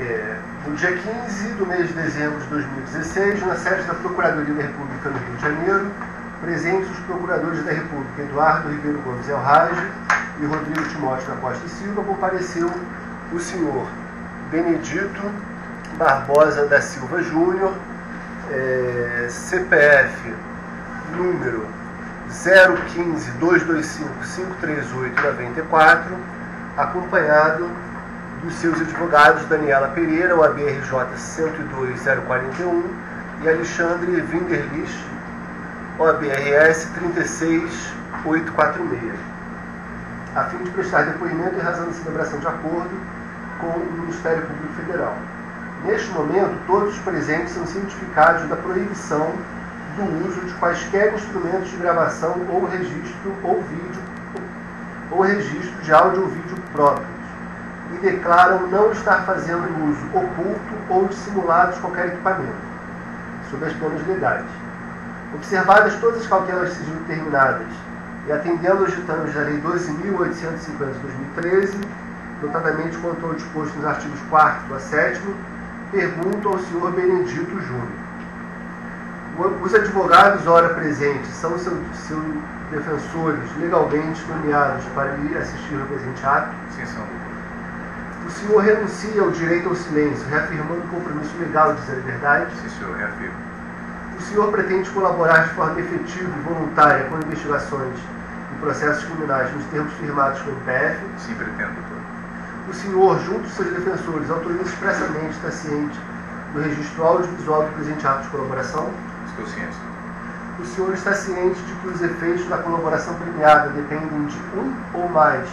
É, no dia 15 do mês de dezembro de 2016, na sede da Procuradoria da República no Rio de Janeiro, presentes os procuradores da República Eduardo Ribeiro Gomes Elrage e Rodrigo Timóteo da Costa e Silva, compareceu o senhor Benedito Barbosa da Silva Júnior, é, CPF número 015 225 538 94, acompanhado dos seus advogados Daniela Pereira, o ABRJ 102041, e Alexandre Vinderlich, o ABRS 36846, a fim de prestar depoimento em razão da celebração de acordo com o Ministério Público Federal. Neste momento, todos os presentes são cientificados da proibição do uso de quaisquer instrumentos de gravação ou registro ou vídeo ou registro de áudio ou vídeo próprio e declaram não estar fazendo uso oculto ou dissimulado de qualquer equipamento, sob as penas legais. Observadas todas as cautelas de sigilo terminadas e atendendo aos ditames da Lei 12.850 de 2013, notadamente quanto ao disposto nos artigos 4 a 7, pergunto ao senhor Benedito Júnior. Os advogados, ora presentes, são seus, defensores legalmente nomeados para lhe assistir ao presente ato? Sim, são. O senhor renuncia ao direito ao silêncio, reafirmando o compromisso legal de dizer a verdade? Sim, senhor, reafirmo. O senhor pretende colaborar de forma efetiva e voluntária com investigações e processos criminais nos termos firmados com o IPF? Sim, pretendo, doutor. O senhor, junto aos seus defensores, autoriza expressamente está ciente do registro audiovisual do presente ato de colaboração? Estou ciente. O senhor está ciente de que os efeitos da colaboração premiada dependem de um ou mais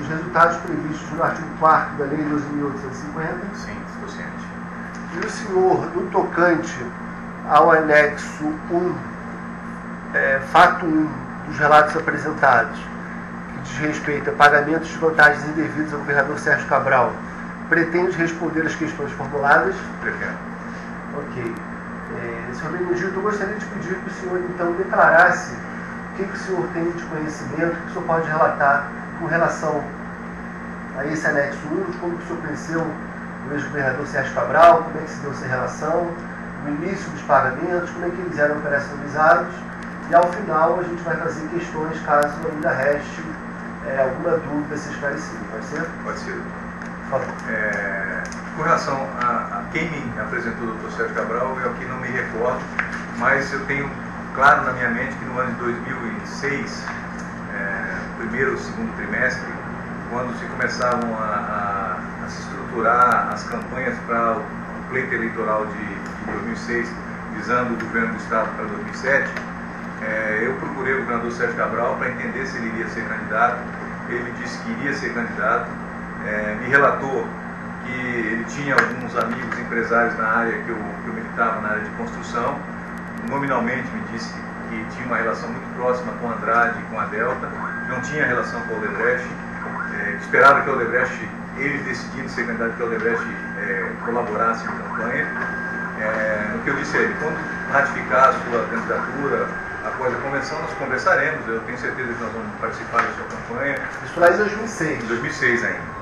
os resultados previstos no artigo 4 da Lei 12.850? Sim, estou ciente. E o senhor, no tocante ao anexo 1, é, fato 1 dos relatos apresentados, que diz respeito a pagamentos de vantagens indevidas ao governador Sérgio Cabral, pretende responder às questões formuladas? Pretendo. Ok. É, senhor Benedito, eu gostaria de pedir que o senhor então declarasse o que, que o senhor tem de conhecimento, que o senhor pode relatar com relação a esse anexo 1, de como o senhor conheceu o ex-governador Sérgio Cabral, como é que se deu essa relação, no início dos pagamentos, como é que eles eram operacionalizados, e ao final a gente vai fazer questões caso ainda reste é, alguma dúvida a ser esclarecida. Pode ser? Pode ser. Por favor. É, com relação a, a, quem me apresentou o doutor Sérgio Cabral, eu aqui não me recordo, mas eu tenho claro na minha mente que no ano de 2006, é, primeiro segundo trimestre, quando se começavam a, a, a se estruturar as campanhas para o pleito eleitoral de, de 2006, visando o governo do Estado para 2007, é, eu procurei o governador Sérgio Cabral para entender se ele iria ser candidato. Ele disse que iria ser candidato, é, me relatou que ele tinha alguns amigos empresários na área que eu, que eu militava, na área de construção. Nominalmente me disse que tinha uma relação muito próxima com Andrade e com a Delta, não tinha relação com o Odebrecht, é, esperava que o Odebrecht, ele decidindo ser candidato, que o Odebrecht é, colaborasse na campanha. É, no que eu disse a ele, quando ratificar a sua candidatura, após a convenção, nós conversaremos. Eu tenho certeza que nós vamos participar da sua campanha. Isso lá em 2006. Em 2006 ainda.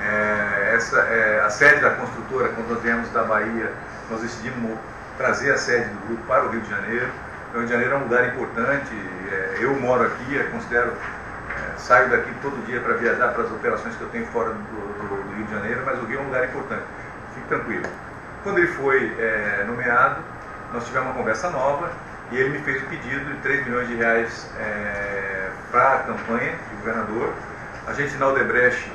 É, essa, é, a sede da construtora, quando nós viemos da Bahia, nós decidimos trazer a sede do grupo para o Rio de Janeiro. O Rio de Janeiro é um lugar importante. É, eu moro aqui, considero é, saio daqui todo dia para viajar para as operações que eu tenho fora do, do, do, Rio de Janeiro, mas o Rio é um lugar importante. Fique tranquilo. Quando ele foi é, nomeado, nós tivemos uma conversa nova e ele me fez o pedido de 3 milhões de reais é, para a campanha de governador. A gente na Odebrecht,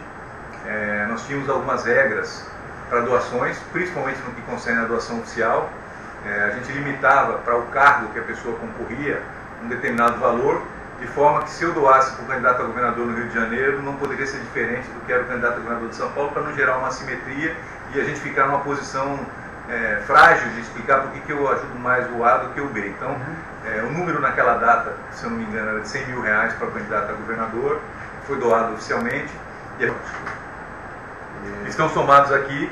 é, nós tínhamos algumas regras para doações, principalmente no que concerne a doação oficial. É, a gente limitava para o cargo que a pessoa concorria um determinado valor de forma que se eu doasse para o candidato a governador no Rio de Janeiro, não poderia ser diferente do que era o candidato a governador de São Paulo, para não gerar uma assimetria e a gente ficar numa posição é, frágil de explicar por que eu ajudo mais o A do que o B. Então, é, o número naquela data, se eu não me engano, era de 100 mil reais para o candidato a governador, foi doado oficialmente. E estão somados aqui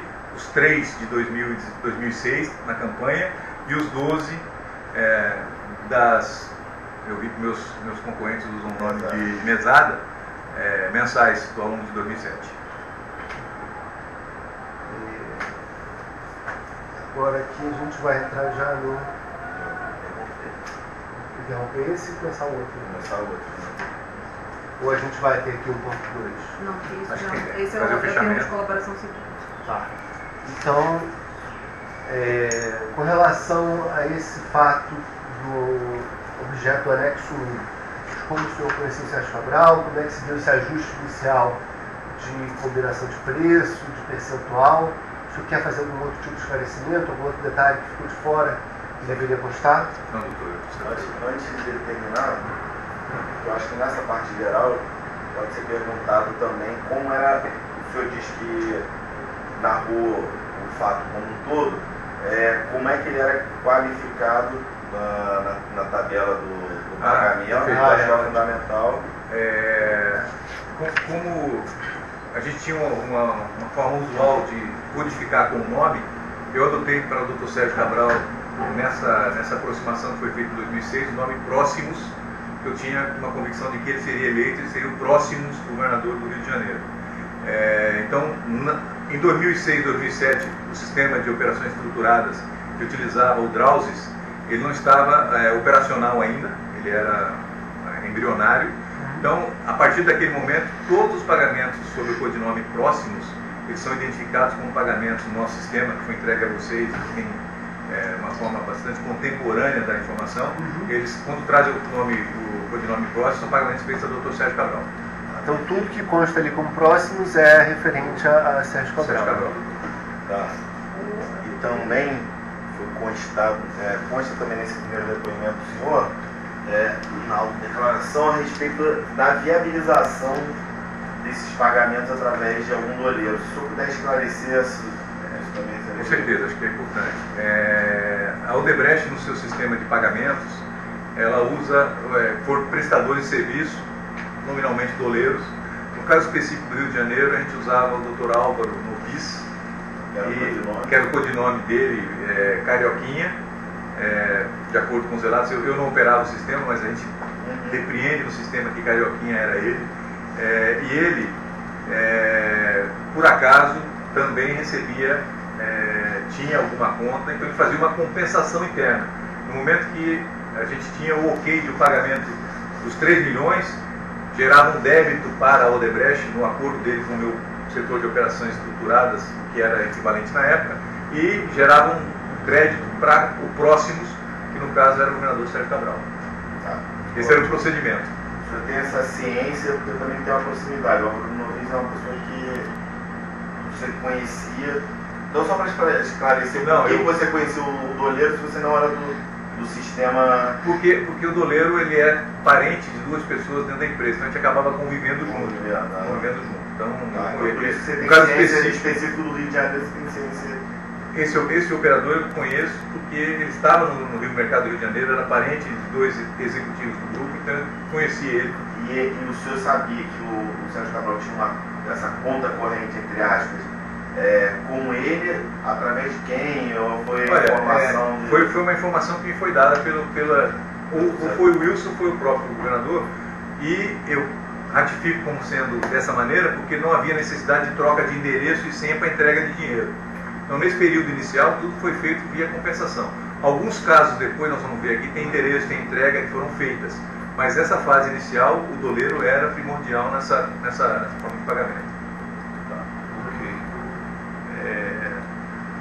os três de 2000, 2006 na campanha e os 12 é, das eu vi que meus, meus concorrentes usam o nome de mesada, é, mensais do aluno de 2007. Agora aqui a gente vai entrar já no. Interromper esse e começar o outro. Começar o outro. Ou a gente vai ter aqui um ponto 2? Não, isso Acho já. que Esse é o o, é termo de colaboração civil. Tá. Então, é, com relação a esse fato do objeto anexo 1, como o senhor conheceu o Sérgio Cabral, como é que se deu esse ajuste inicial de combinação de preço, de percentual? O senhor quer fazer algum outro tipo de esclarecimento, algum outro detalhe que ficou de fora que deveria constar? Não, doutor. Antes, antes de terminar, eu acho que nessa parte geral pode ser perguntado também como era, o senhor diz que narrou o fato como um todo, é, como é que ele era qualificado na, na, na tabela do, do Ah, pagamento, que é fundamental. É, co- como a gente tinha uma, uma- uma forma usual de codificar com o nome, eu adotei para o Dr. Sérgio Cabral, nessa, nessa aproximação que foi feita em 2006, o nome Próximos, que eu tinha uma convicção de que ele seria eleito e seria o Próximos governador do Rio de Janeiro. É, então, na- em 2006 2007, o sistema de operações estruturadas que utilizava o Drauzes, ele não estava é, operacional ainda, ele era é, embrionário. Então, a partir daquele momento, todos os pagamentos sob o codinome próximos, eles são identificados como pagamentos no nosso sistema, que foi entregue a vocês, tem é, uma forma bastante contemporânea da informação. Eles, quando trazem o nome, o codinome próximo, são pagamentos feitos ao Dr. Sérgio Cabral. Então, tudo que consta ali como próximos é referente a, a Sérgio Cabral. Sérgio Cabral. Tá. E também foi constado, é, consta também nesse primeiro depoimento do senhor, é, na declaração a respeito da viabilização desses pagamentos através de algum doleiro. Se o senhor puder esclarecer isso, isso Com certeza, acho que é importante. É, a Odebrecht, no seu sistema de pagamentos, ela usa é, por prestadores de serviço, nominalmente doleiros. No caso específico do Rio de Janeiro, a gente usava o Dr. Álvaro Novis, Que era o e- codinome. que era o codinome dele, é, Carioquinha, é, de acordo com os relatos. Eu, eu não operava o sistema, mas a gente Uhum. depreende no sistema que Carioquinha era ele. É, e ele, é, por acaso, também recebia, é, tinha alguma conta, então ele fazia uma compensação interna. No momento que a gente tinha o ok de pagamento dos 3 milhões, gerava um débito para a Odebrecht no acordo dele com o meu setor de operações estruturadas, que era equivalente na época, e gerava um crédito para o Próximos, que no caso era o governador Sérgio Cabral. Tá. Esse era o procedimento. O senhor tem essa ciência, porque eu também tenho uma proximidade. O Álvaro Novis é uma pessoa que você conhecia. Não só para esclarecer Não, eu- você conhecia o doleiro se você não era do sistema. Porque, porque o doleiro ele é parente de duas pessoas dentro da empresa, então a gente acabava convivendo junto. Convivendo, né? Convivendo junto. Então, Tá, eu- por isso você tem caso ciência específico, específico do Rio de Janeiro, você tem ciência. esse, esse operador eu conheço porque ele estava no, no Rio Mercado do Rio de Janeiro, era parente de dois executivos do grupo, então eu conheci ele. E, e o senhor sabia que o, o Sérgio Cabral tinha uma, essa conta corrente, entre aspas, é, com ele, através de quem? Ou foi Olha, informação é, de- foi, foi uma informação que me foi dada pelo, pela. Ou, ou foi o Wilson, ou foi o próprio governador, e eu ratifico como sendo dessa maneira, porque não havia necessidade de troca de endereço e senha para entrega de dinheiro. Então, nesse período inicial, tudo foi feito via compensação. Alguns casos depois, nós vamos ver aqui, tem endereço, tem entrega que foram feitas. Mas essa fase inicial, o doleiro era primordial nessa, nessa forma de pagamento. Ok. É,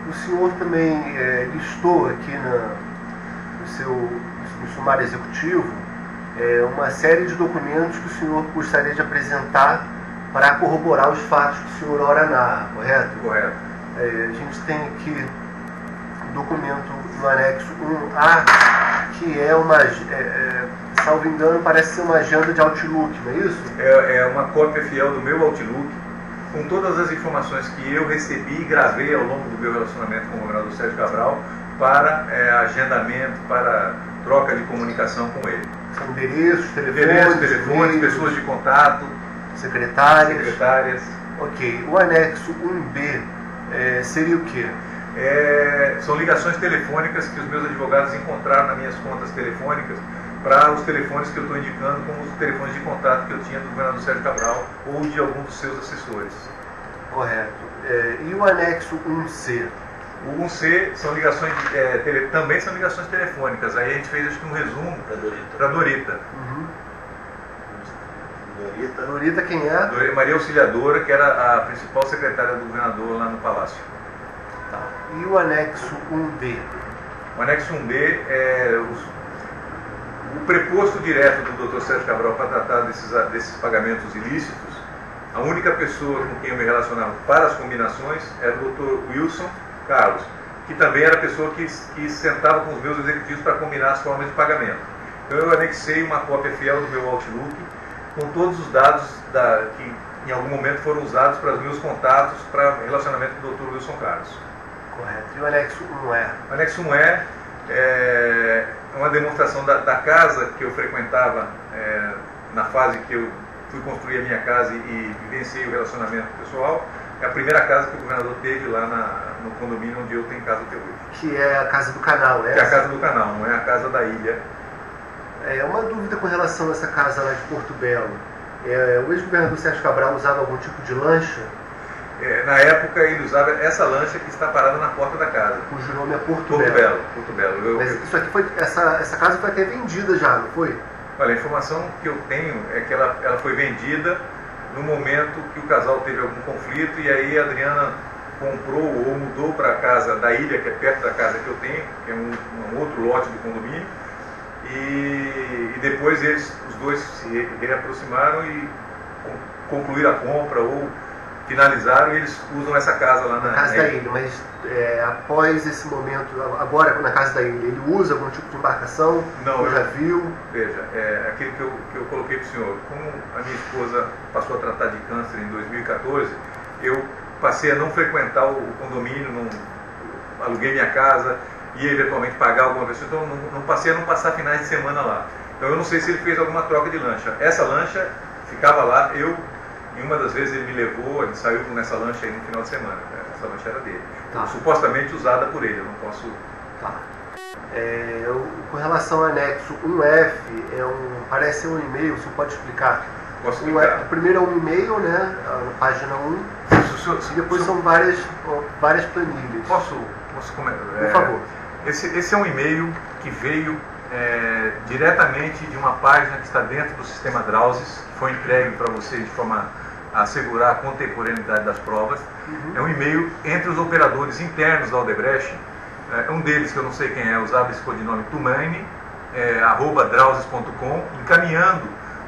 o senhor também é, listou aqui na- no seu no sumário executivo é, uma série de documentos que o senhor gostaria de apresentar para corroborar os fatos que o senhor ora narra, correto? Correto. É, a gente tem aqui um documento no anexo 1A, que é uma, é, é, salvo engano, parece ser uma agenda de Outlook, não é isso? é, é uma cópia fiel do meu Outlook, com todas as informações que eu recebi e gravei ao longo do meu relacionamento com o governador Sérgio Cabral para é, agendamento, para troca de comunicação com ele. São endereços, telefones, Endereços, telefones, pessoas de contato, secretárias. secretárias. Ok, o anexo 1B é, seria o quê? É, são ligações telefônicas que os meus advogados encontraram nas minhas contas telefônicas para os telefones que eu estou indicando como os telefones de contato que eu tinha do governador Sérgio Cabral ou de algum dos seus assessores. Correto. É, e o anexo 1C? O 1C são ligações, é, tele, também são ligações telefônicas. Aí a gente fez acho que um resumo Para Dorita. para Dorita. Uhum. Dorita. Dorita quem é? Dora- Maria Auxiliadora, que era a principal secretária do governador lá no Palácio. Tá. E o anexo 1D? O anexo 1B é os- o preposto direto do Dr. Sérgio Cabral para tratar desses, desses pagamentos ilícitos. A única pessoa com quem eu me relacionava para as combinações era o Dr. Wilson Carlos, que também era a pessoa que, que sentava com os meus executivos para combinar as formas de pagamento. Então eu anexei uma cópia fiel do meu Outlook com todos os dados da- que em algum momento foram usados para os meus contatos para relacionamento com o Dr. Wilson Carlos. Correto. E o anexo 1E? O anexo 1 é, é uma demonstração da, da casa que eu frequentava é, na fase que eu fui construir a minha casa e, vivenciei o relacionamento pessoal. É a primeira casa que o governador teve lá na- no condomínio onde eu tenho casa até hoje. Que é a casa do canal, Que é a casa do canal, não é a casa da ilha. É uma dúvida com relação a essa casa lá de Porto Belo. É, o ex-governador Sérgio Cabral usava algum tipo de lancha, É, na época ele usava essa lancha que está parada na porta da casa. cujo nome é Porto, Porto Belo, Porto Belo. Eu- Mas isso aqui foi, essa, essa casa foi até vendida já, não foi? Olha, a informação que eu tenho é que ela, ela foi vendida no momento que o casal teve algum conflito e aí a Adriana comprou ou mudou para a casa da ilha, que é perto da casa que eu tenho, que é um, um outro lote do condomínio. E, e depois eles, os dois se re- reaproximaram e con- concluíram a compra ou finalizaram e eles usam essa casa lá na, casa da ilha, mas é, após esse momento, agora na casa da ilha, ele usa algum tipo de embarcação? Não, eu- já viu? Veja, é, aquilo que eu, que eu coloquei para o senhor, como a minha esposa passou a tratar de câncer em 2014, eu passei a não frequentar o, o condomínio, não, aluguei minha casa, ia eventualmente pagar alguma pessoa, então não, não passei a não passar finais de semana lá. Então eu não sei se ele fez alguma troca de lancha. Essa lancha ficava lá, eu, em uma das vezes ele me levou, a gente saiu nessa lancha aí no final de semana. né? Essa lancha era dele. Tá. Supostamente usada por ele, eu não posso Tá. É, eu- com relação ao anexo 1F, é um, parece ser um e-mail, você pode explicar? Posso explicar. o primeiro é um e-mail, né? Na página 1, Se o senhor- se- e depois são várias, várias planilhas. Posso, posso comentar? Por favor. Esse, esse é um e-mail que veio é, diretamente de uma página que está dentro do sistema Drauses, que foi entregue para você de forma a assegurar a contemporaneidade das provas. Uhum. É um e-mail entre os operadores internos da Odebrecht. É, um deles, que eu não sei quem é, usava esse codinome Tumaini, é, arroba drauses.com, encaminhando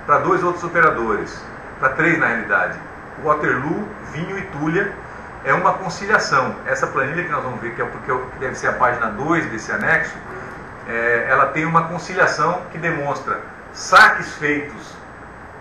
para dois outros operadores, para três na realidade. Waterloo, Vinho e Tulha, é uma conciliação. Essa planilha que nós vamos ver, que, é, porque que deve ser a página 2 desse anexo, é, ela tem uma conciliação que demonstra saques feitos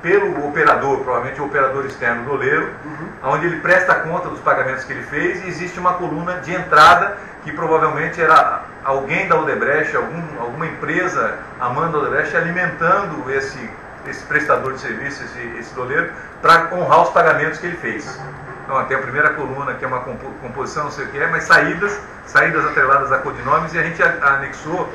pelo operador, provavelmente o operador externo do oleiro, Uhum. onde ele presta conta dos pagamentos que ele fez e existe uma coluna de entrada que provavelmente era alguém da Odebrecht, algum, alguma empresa amando a Odebrecht alimentando esse, esse prestador de serviço, esse, esse doleiro, para honrar os pagamentos que ele fez. Então tem a primeira coluna que é uma compo- composição, não sei o que é, mas saídas, saídas atreladas a codinomes e a gente anexou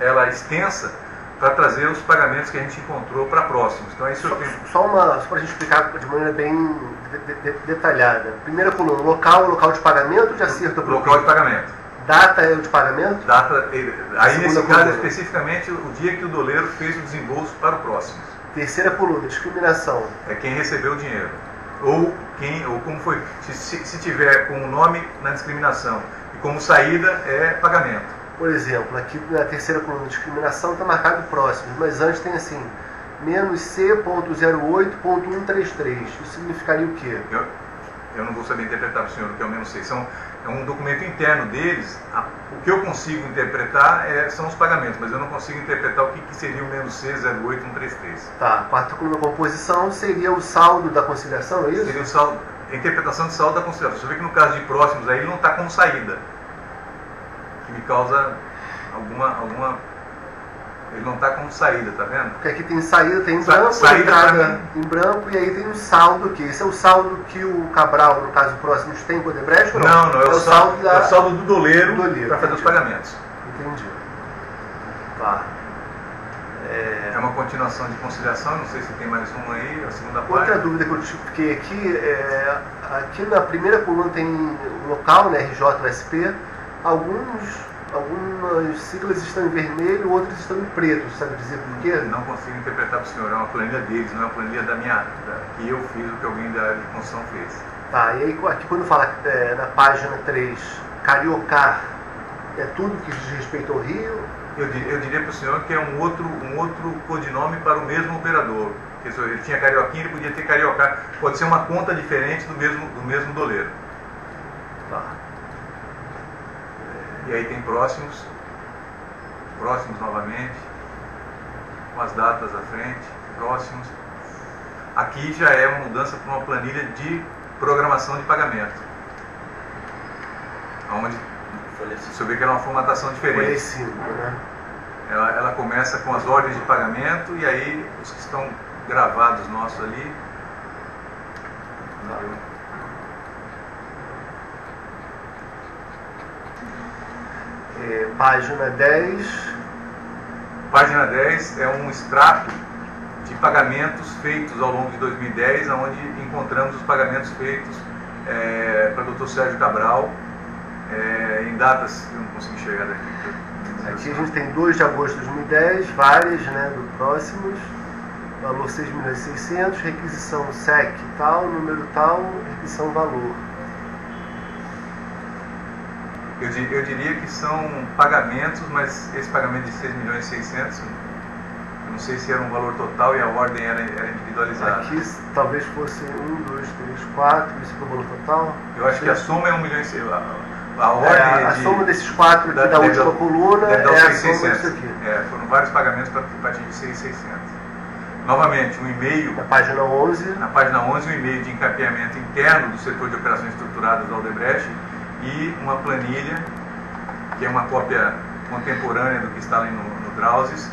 ela extensa para trazer os pagamentos que a gente encontrou para próximos. Então isso eu Só, só uma, só para a gente explicar de maneira bem de- de- de- detalhada. Primeira coluna, local, local de pagamento de acerto local de pagamento. Data é o de pagamento? Data, aí Segunda nesse caso coluna. especificamente o dia que o doleiro fez o desembolso para o próximo. Terceira coluna, discriminação. É quem recebeu o dinheiro. Ou quem, ou como foi. Se, se tiver com o nome na discriminação e como saída é pagamento. Por exemplo, aqui na terceira coluna, discriminação, está marcado próximo, mas antes tem assim, menos C.08.133. Isso significaria o quê? Eu, eu não vou saber interpretar para o senhor o que é o menos 6. São, é um documento interno deles. A- o que eu consigo interpretar é- são os pagamentos, mas eu não consigo interpretar o que, que seria o menos C08133. Tá, quarta coluna, composição, seria o saldo da conciliação, é isso? Seria o saldo, a interpretação de saldo da conciliação. Você vê que no caso de próximos aí ele não está como saída. Me causa alguma. alguma ele não está como saída, tá vendo? Porque aqui tem saída, tem em Sa- branco, saída entrada em branco, e aí tem um saldo aqui. Esse é o saldo que o Cabral, no caso próximos, tem com o Odebrecht ou não? Não, não, é, o, saldo, da... é o saldo do doleiro, do doleiro, para fazer os pagamentos. Entendi. Tá. É... É uma continuação de conciliação, não sei se tem mais uma aí, a segunda Outra página. dúvida que eu fiquei aqui, é, aqui na primeira coluna tem o local, né, RJSP, alguns, algumas siglas estão em vermelho, outras estão em preto. Sabe dizer por quê? Não consigo interpretar para o senhor. É uma planilha deles, não é uma planilha da minha, da, que eu fiz, o que alguém da área de construção fez. Tá, e aí aqui quando fala é, na página 3, Cariocar, é tudo que diz respeito ao Rio? Eu, dir- eu diria para o senhor que é um outro, um outro codinome para o mesmo operador. Porque ele tinha carioquinha, ele podia ter cariocar. Pode ser uma conta diferente do mesmo, do mesmo doleiro. Tá. E aí tem próximos, próximos novamente, com as datas à frente, próximos. Aqui já é uma mudança para uma planilha de programação de pagamento. Onde você vê que era uma formatação diferente. 5, né? Ela, ela começa com as ordens de pagamento e aí os que estão gravados nossos ali. entendeu? É, página 10, Página 10 é um extrato de pagamentos feitos ao longo de 2010, onde encontramos os pagamentos feitos é, para o Dr. Sérgio Cabral é, em datas que eu não consigo enxergar daqui. Aqui a gente tem 2 de agosto de 2010, várias, né, do próximos, valor 6 milhões e 600, requisição SEC tal, número tal, requisição valor. Eu, eu diria que são pagamentos, mas esse pagamento de 6 milhões e 600, eu não sei se era um valor total e a ordem era, era individualizada. Aqui talvez fosse 1, 2, 3, 4, isso é o valor total. Eu acho que a soma é 1 milhão e 600. A, a ordem É, a de, soma desses quatro aqui da, deve última coluna é os a 600. soma disso aqui. É, foram vários pagamentos para para atingir 6,600. Novamente, um e-mail, Na página 11, na página 11, um e-mail de encapeamento interno do setor de operações estruturadas da Aldebrecht e uma planilha, que é uma cópia contemporânea do que está ali no, no Drauzes,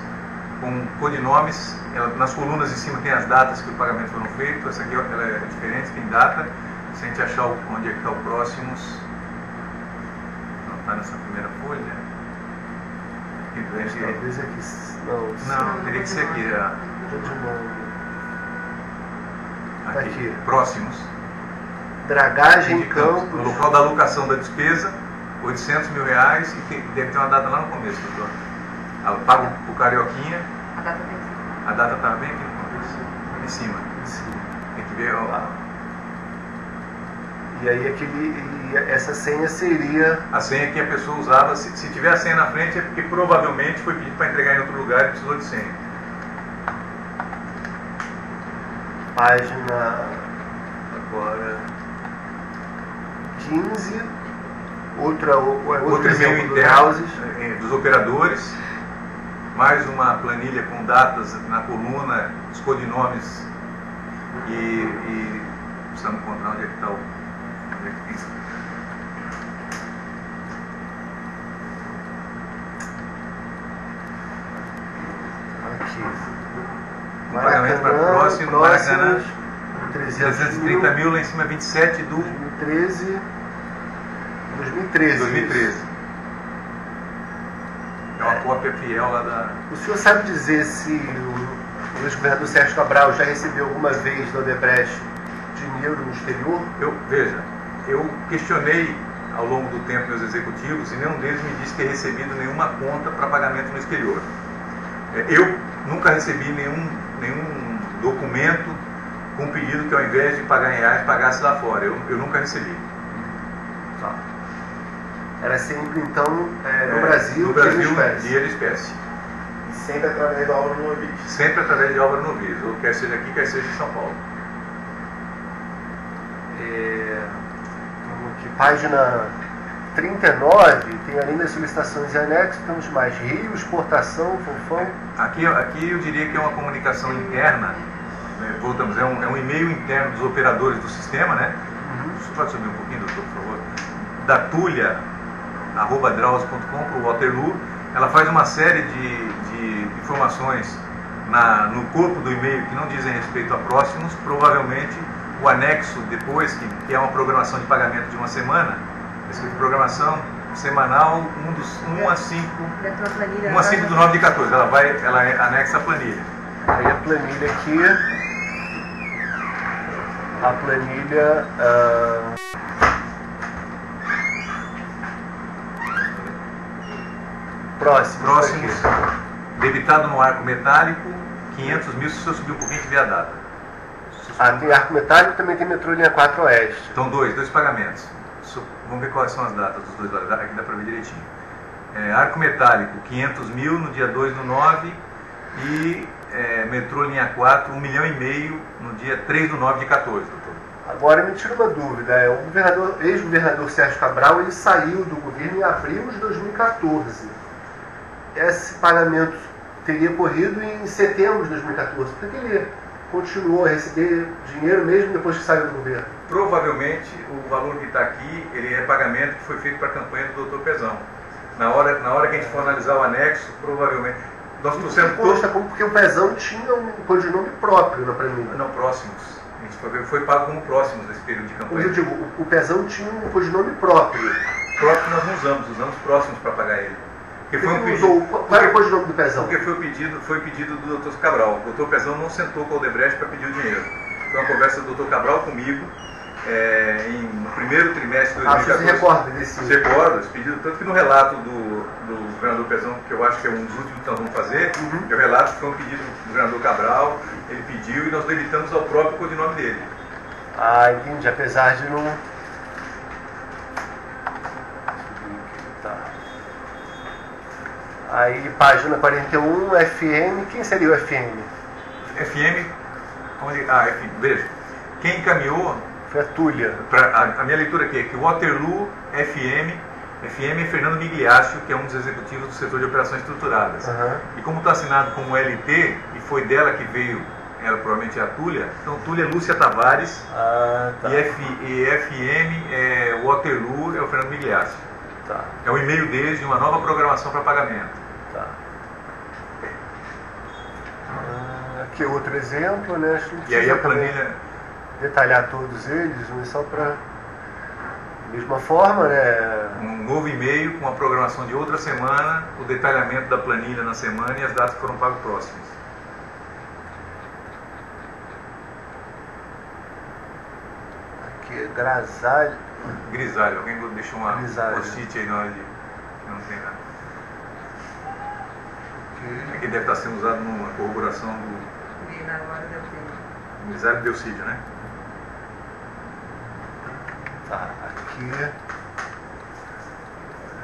com codinomes. Ela- nas colunas em cima tem as datas que os pagamentos foram feitos, essa aqui ela é diferente, tem data. Se a gente achar o- onde é que está o próximos, não está nessa primeira folha. A talvez aqui. Não, não, teria que ser aqui. tô de novo. Aqui, Aqui. próximos. Dragagem em Indicamos No local da alocação da despesa, 800 mil reais, e tem- deve ter uma data lá no começo, doutor. Ela paga o Carioquinha, A data ser. a data está bem aqui no começo, em cima. Tem que ver, ó, E aí aquele, e essa senha seria a senha que a pessoa usava, se, se tiver a senha na frente é porque provavelmente foi pedido para entregar em outro lugar e precisou de senha. página agora 15, outra, o- é outro, Outro e-mail do Houses. eh, dos operadores, mais uma planilha com datas na coluna, os codinomes e, e precisamos encontrar onde é que está o. Onde é que tem isso. Aqui. Pagamento para próximo, Maracanã, 300 330 mil, lá em cima 27 do 2013. 2013. 2013. É uma cópia fiel lá da. O senhor sabe dizer se o, o ex-governador Sérgio Cabral já recebeu alguma vez do Odebrecht dinheiro no exterior? Eu, veja, eu questionei ao longo do tempo meus executivos e nenhum deles me disse ter recebido nenhuma conta para pagamento no exterior. É, Eu nunca recebi nenhum, nenhum documento com pedido que ao invés de pagar em reais, pagasse lá fora. Eu, eu nunca recebi. Era sempre, então, é, no É, Brasil, no Brasil, dinheiro espécie. dinheiro espécie. E sempre através da obra no Ovis. Sempre através de Álvaro Novis, ou quer seja aqui, quer seja em São Paulo. É, aqui, página 39, tem além das solicitações e anexos, temos mais Rio, exportação, Fofão. Aqui, aqui eu diria que é uma comunicação interna, né, voltamos, é um, é um e-mail interno dos operadores do sistema, né? Você pode subir um pouquinho, doutor, por favor? Da Tulha, arroba drauz.com, para o Waterloo. Ela faz uma série de, de informações na, no corpo do e-mail que não dizem respeito a próximos. Provavelmente o anexo depois, que, que é uma programação de pagamento de uma semana, escrito programação semanal, um, dos, um a 5 Dentro da planilha. 1 a 5 do 9 de 14, ela vai, ela é anexa a planilha. Aí a planilha aqui, a planilha, ah, Próximos. Próximos, debitado no arco metálico, 500 mil se eu subir um pouquinho tiver a data. Ah, tem arco metálico também tem metrô linha 4 oeste. Então, dois, dois pagamentos. Vamos ver quais são as datas dos dois lados. Aqui dá para ver direitinho. É, arco metálico, 500 mil no dia 2 do 9 e é, metrô linha 4, 1 milhão e meio no dia 3 do 9 de 14, doutor. Agora me tira uma dúvida, é, o governador, ex-governador Sérgio Cabral, ele saiu do governo em abril de 2014. Esse pagamento teria ocorrido em setembro de 2014. Por que ele continuou a receber dinheiro mesmo depois que saiu do governo? Provavelmente o valor que está aqui ele é pagamento que foi feito para a campanha do doutor Pezão. Na hora, na hora que a gente for analisar o anexo, provavelmente. Nós trouxemos. Consta como porque o Pezão tinha um codinome próprio na planilha. Não, próximos. A gente foi, ver, foi pago como próximos nesse período de Mas campanha. eu digo, o, o Pezão tinha um codinome próprio. Próximo nós não usamos, usamos próximos para pagar ele. Porque foi um pedido. usou, qual qual era o codinome do Pezão? Porque foi o pedido, foi pedido do doutor Cabral. O doutor Pezão não sentou com o Odebrecht para pedir o dinheiro. Foi uma conversa do doutor Cabral comigo é, em, no primeiro trimestre de Ah, você 2014. se recorda desse... Esse pedido? Tanto que no relato do, do governador Pezão, que eu acho que é um dos últimos que nós vamos fazer, Uhum. eu relato que foi um pedido do governador Cabral, ele pediu e nós debitamos ao próprio codinome dele. Ah, entendi. Apesar de não. Aí, página 41, FM. Quem seria o FM? FM, onde, ah, FM, veja, quem encaminhou Foi a Túlia. Pra, a, a minha leitura aqui é que Waterloo FM, FM é Fernando Migliaccio, que é um dos executivos do setor de operações estruturadas. Aham. E como está assinado como LT, e foi dela que veio, ela provavelmente é a Túlia, então Túlia é Lúcia Tavares, Ah, tá. e, F, e FM é Waterloo, é o Fernando Migliaccio. Tá, É o e-mail deles de uma nova programação para pagamento. Aqui outro exemplo, né? Acho que E aí a planilha, detalhar todos eles, mas só para. Mesma forma, né? um novo e-mail com a programação de outra semana, o detalhamento da planilha na semana e as datas que foram pagas próximas. Aqui, Grasalho. Grisalho, alguém deixou uma post-it aí na hora de. que Não tem nada. Aqui. Aqui deve estar sendo usado numa corroboração do E na hora deu tempo. Grisalho Delcídio, né? Tá, aqui.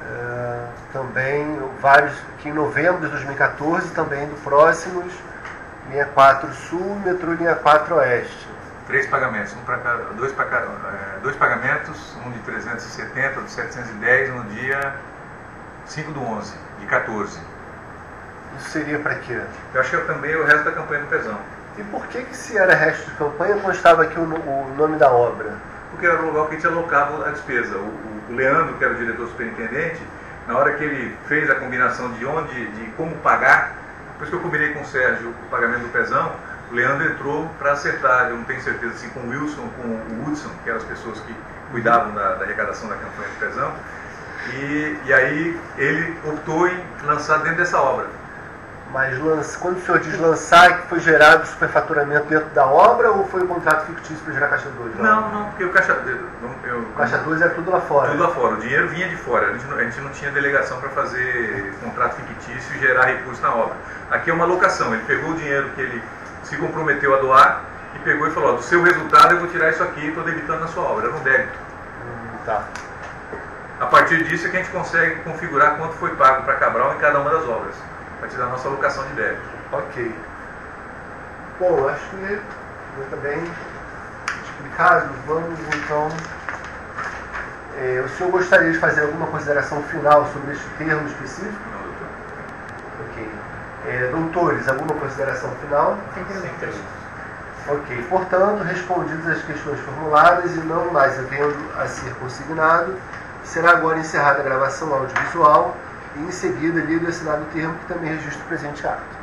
É, também vários. Aqui em novembro de 2014, também do próximos, linha 4 Sul, metrô linha 4 Oeste. Três pagamentos, um cada, dois, pra cada, é, dois pagamentos, um de 370, outro de 710 no dia 5 do 11, de 14. Isso seria para quê? Eu acho que é também o resto da campanha do Pezão. E por que, que se era resto de campanha constava aqui o, o nome da obra? Porque era o lugar que a gente alocava a despesa. O, o- Leandro, que era o diretor superintendente, na hora que ele fez a combinação de onde, de como pagar, depois que eu combinei com o Sérgio o pagamento do Pezão, o Leandro entrou para acertar, eu não tenho certeza se com o Wilson, com o Hudson, que eram as pessoas que cuidavam da, da arrecadação da campanha do Pezão, e, e aí ele optou em lançar dentro dessa obra. Mas lança- quando o senhor diz lançar, que foi gerado superfaturamento dentro da obra ou foi um contrato fictício para gerar caixa 2? Não, não, porque o Caixa... Eu, O caixa 2 é tudo lá fora. Tudo lá fora, o dinheiro vinha de fora, a gente não, a gente não tinha delegação para fazer contrato fictício e gerar recursos na obra. Aqui é uma locação, ele pegou o dinheiro que ele se comprometeu a doar e pegou e falou, ó, do seu resultado eu vou tirar isso aqui e estou debitando na sua obra, era um débito. Hum, tá. A partir disso é que a gente consegue configurar quanto foi pago para Cabral em cada uma das obras, a partir da nossa alocação de débito. Ok. Bom, acho que está bem explicado. Vamos então. É, o senhor gostaria de fazer alguma consideração final sobre este termo específico? Não, doutor. Ok. É, doutores, alguma consideração final? Sem perguntas. Ok. Portanto, respondidas as questões formuladas e não mais havendo a ser consignado, será agora encerrada a gravação audiovisual e em seguida lido e assinado o termo que também registra o presente ato.